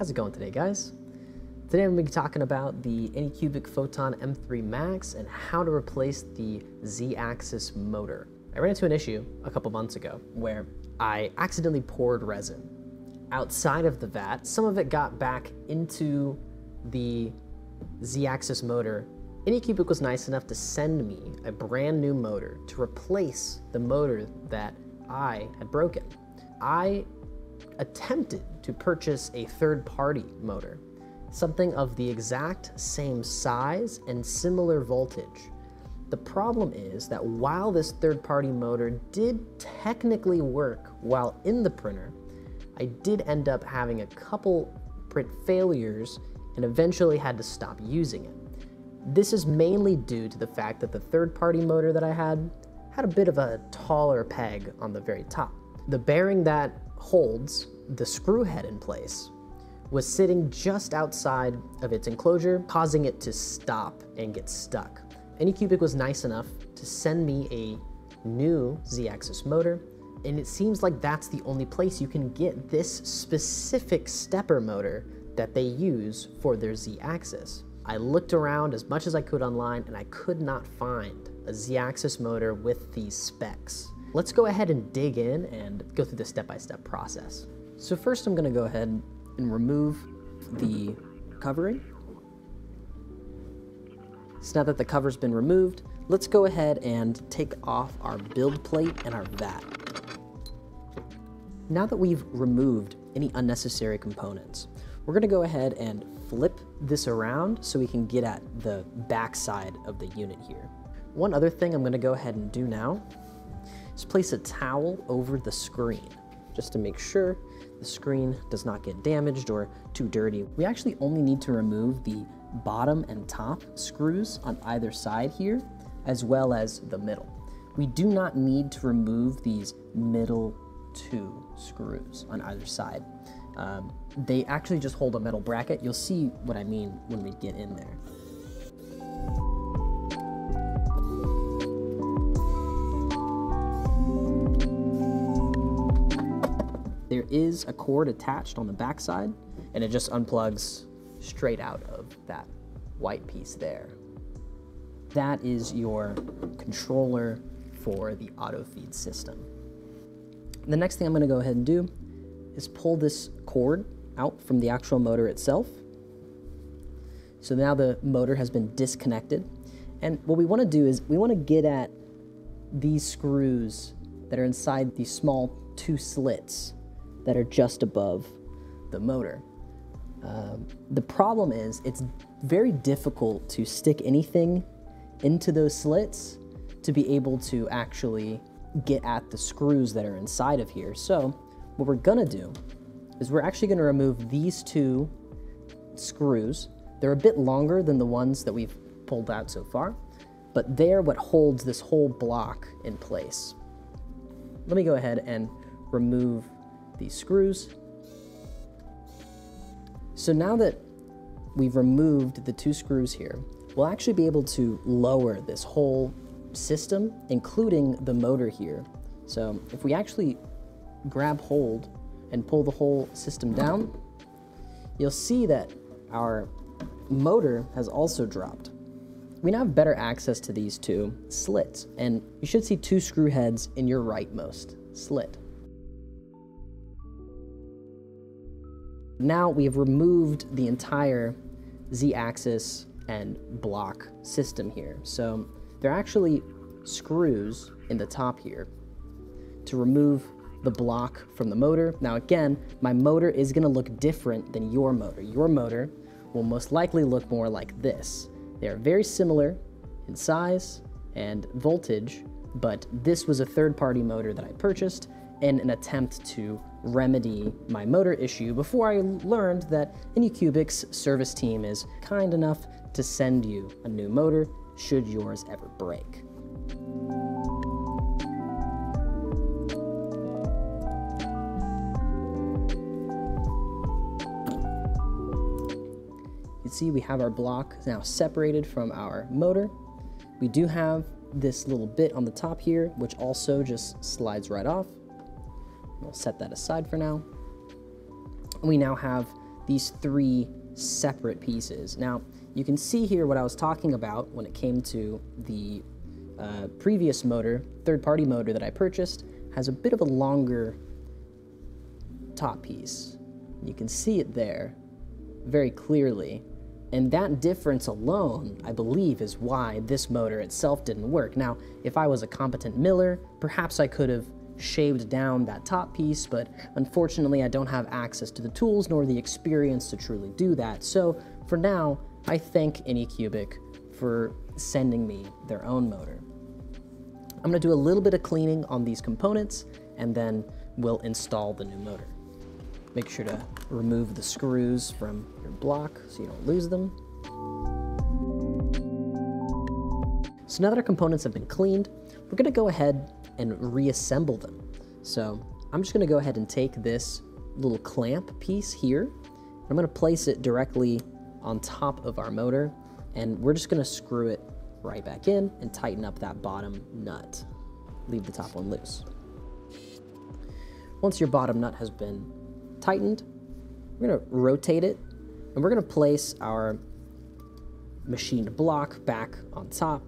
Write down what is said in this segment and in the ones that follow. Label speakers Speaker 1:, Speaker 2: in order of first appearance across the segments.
Speaker 1: How's it going today, guys? Today I'm going to be talking about the Anycubic Photon M3 Max and how to replace the Z-axis motor. I ran into an issue a couple months ago where I accidentally poured resin. Outside of the vat, some of it got back into the Z-axis motor. Anycubic was nice enough to send me a brand new motor to replace the motor that I had broken. I attempted to purchase a third-party motor, something of the exact same size and similar voltage. The problem is that while this third-party motor did technically work while in the printer, I did end up having a couple print failures and eventually had to stop using it. This is mainly due to the fact that the third-party motor that I had had a bit of a taller peg on the very top. The bearing that holds the screw head in place was sitting just outside of its enclosure, causing it to stop and get stuck. Anycubic was nice enough to send me a new Z-axis motor, and it seems like that's the only place you can get this specific stepper motor that they use for their Z-axis. I looked around as much as I could online and I could not find a Z-axis motor with these specs. Let's go ahead and dig in and go through the step-by-step -step process. So first I'm gonna go ahead and remove the covering. So now that the cover's been removed, let's go ahead and take off our build plate and our vat. Now that we've removed any unnecessary components, we're gonna go ahead and flip this around so we can get at the back side of the unit here. One other thing I'm gonna go ahead and do now is place a towel over the screen just to make sure the screen does not get damaged or too dirty. We actually only need to remove the bottom and top screws on either side here, as well as the middle. We do not need to remove these middle two screws on either side. Um, they actually just hold a metal bracket. You'll see what I mean when we get in there. Is a cord attached on the backside, and it just unplugs straight out of that white piece there. That is your controller for the auto feed system. The next thing I'm gonna go ahead and do is pull this cord out from the actual motor itself. So now the motor has been disconnected. And what we wanna do is we wanna get at these screws that are inside these small two slits that are just above the motor. Um, the problem is it's very difficult to stick anything into those slits to be able to actually get at the screws that are inside of here. So what we're gonna do is we're actually gonna remove these two screws. They're a bit longer than the ones that we've pulled out so far, but they're what holds this whole block in place. Let me go ahead and remove these screws. So now that we've removed the two screws here, we'll actually be able to lower this whole system, including the motor here. So if we actually grab hold and pull the whole system down, you'll see that our motor has also dropped. We now have better access to these two slits, and you should see two screw heads in your rightmost slit. Now we have removed the entire z-axis and block system here. So there are actually screws in the top here to remove the block from the motor. Now again, my motor is gonna look different than your motor. Your motor will most likely look more like this. They are very similar in size and voltage, but this was a third-party motor that I purchased in an attempt to remedy my motor issue before I learned that Anycubic's service team is kind enough to send you a new motor should yours ever break. You can see we have our block now separated from our motor. We do have this little bit on the top here, which also just slides right off. We'll set that aside for now. We now have
Speaker 2: these three separate pieces. Now, you can see here what I was talking about when it came to the uh, previous motor, third-party motor that I purchased, has a bit of a longer top piece. You can see it there very clearly. And that difference alone, I believe, is why this motor itself didn't work. Now, if I was a competent miller, perhaps I could have shaved down that top piece, but unfortunately I don't have access to the tools nor the experience to truly do that. So for now, I thank Anycubic for sending me their own motor. I'm gonna do a little bit of cleaning on these components and then we'll install the new motor. Make sure to remove the screws from your block so you don't lose them. So now that our components have been cleaned, we're gonna go ahead and reassemble them. So I'm just gonna go ahead and take this little clamp piece here. I'm gonna place it directly on top of our motor and we're just gonna screw it right back in and tighten up that bottom nut. Leave the top one loose. Once your bottom nut has been tightened. We're gonna rotate it and we're gonna place our machined block back on top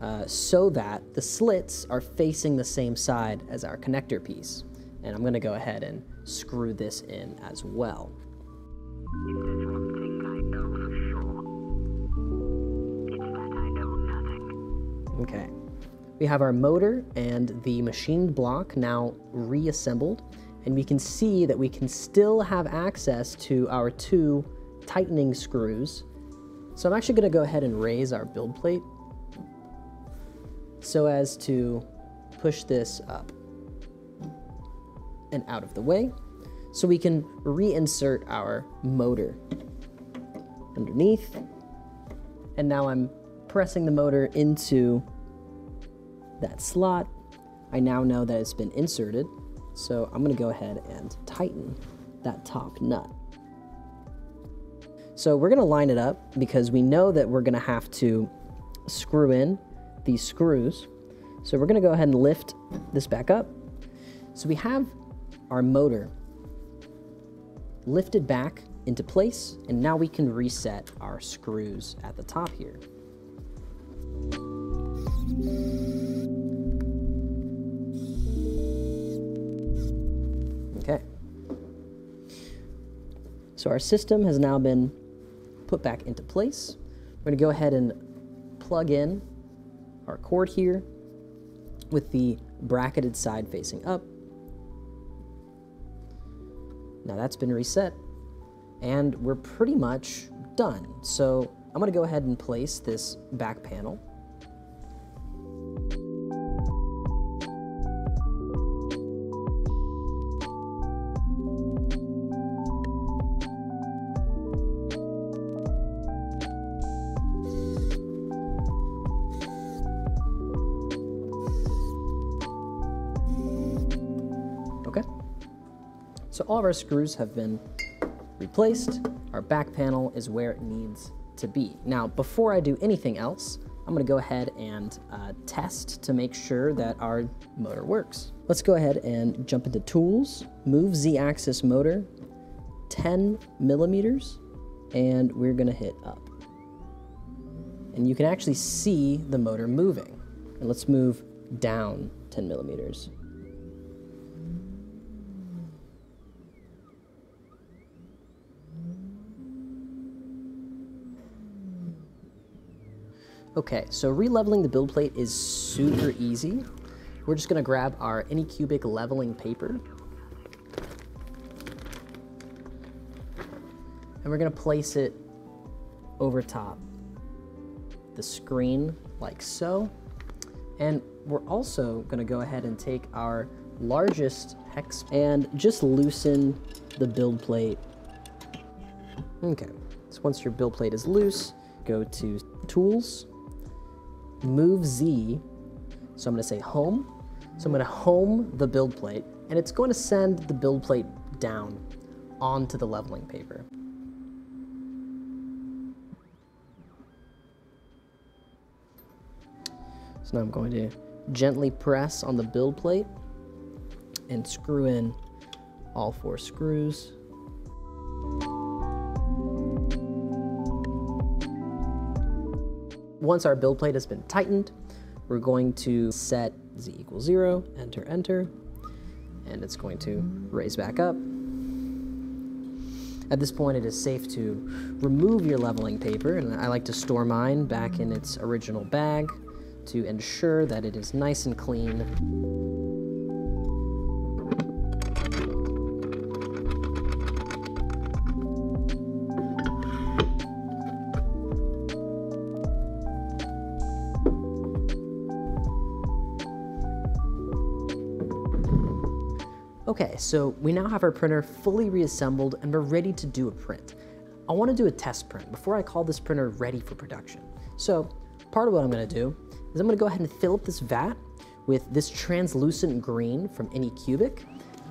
Speaker 2: uh, so that the slits are facing the same side as our connector piece. And I'm gonna go ahead and screw this in as well. Okay. We have our motor and the machined block now reassembled and we can see that we can still have access to our two tightening screws. So I'm actually gonna go ahead and raise our build plate so as to push this up and out of the way so we can reinsert our motor underneath. And now I'm pressing the motor into that slot. I now know that it's been inserted. So I'm gonna go ahead and tighten that top nut. So we're gonna line it up because we know that we're gonna have to screw in these screws. So we're gonna go ahead and lift this back up. So we have our motor lifted back into place, and now we can reset our screws at the top here. Okay. So our system has now been put back into place. We're gonna go ahead and plug in our cord here with the bracketed side facing up. Now that's been reset and we're pretty much done. So I'm gonna go ahead and place this back panel So all of our screws have been replaced. Our back panel is where it needs to be. Now, before I do anything else, I'm gonna go ahead and uh, test to make sure that our motor works. Let's go ahead and jump into tools, move Z-axis motor 10 millimeters, and we're gonna hit up. And you can actually see the motor moving. And let's move down 10 millimeters. Okay, so releveling the build plate is super easy. We're just gonna grab our Anycubic leveling paper. And we're gonna place it over top the screen like so. And we're also gonna go ahead and take our largest hex and just loosen the build plate. Okay, so once your build plate is loose, go to Tools, move Z. So I'm going to say home. So I'm going to home the build plate, and it's going to send the build plate down onto the leveling paper. So now I'm going to gently press on the build plate and screw in all four screws. Once our build plate has been tightened, we're going to set z equals zero, enter, enter, and it's going to raise back up. At this point, it is safe to remove your leveling paper, and I like to store mine back in its original bag to ensure that it is nice and clean. Okay, so we now have our printer fully reassembled and we're ready to do a print. I wanna do a test print before I call this printer ready for production. So part of what I'm gonna do is I'm gonna go ahead and fill up this vat with this translucent green from Anycubic.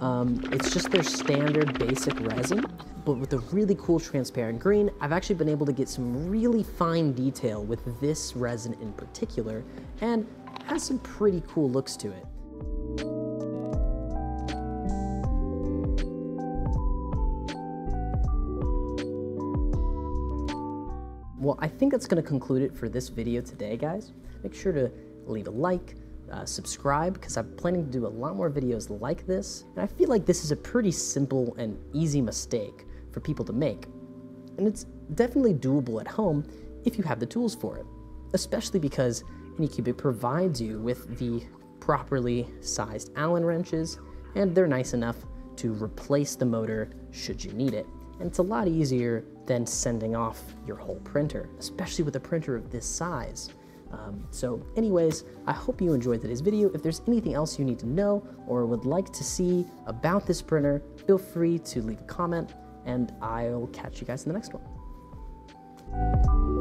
Speaker 2: Um, it's just their standard basic resin, but with a really cool transparent green, I've actually been able to get some really fine detail with this resin in particular, and has some pretty cool looks to it. Well, I think that's going to conclude it for this video today, guys. Make sure to leave a like, uh, subscribe, because I'm planning to do a lot more videos like this. And I feel like this is a pretty simple and easy mistake for people to make. And it's definitely doable at home if you have the tools for it, especially because Anycubic provides you with the properly sized Allen wrenches, and they're nice enough to replace the motor should you need it. And it's a lot easier than sending off your whole printer, especially with a printer of this size. Um, so anyways, I hope you enjoyed today's video. If there's anything else you need to know or would like to see about this printer, feel free to leave a comment and I'll catch you guys in the next one.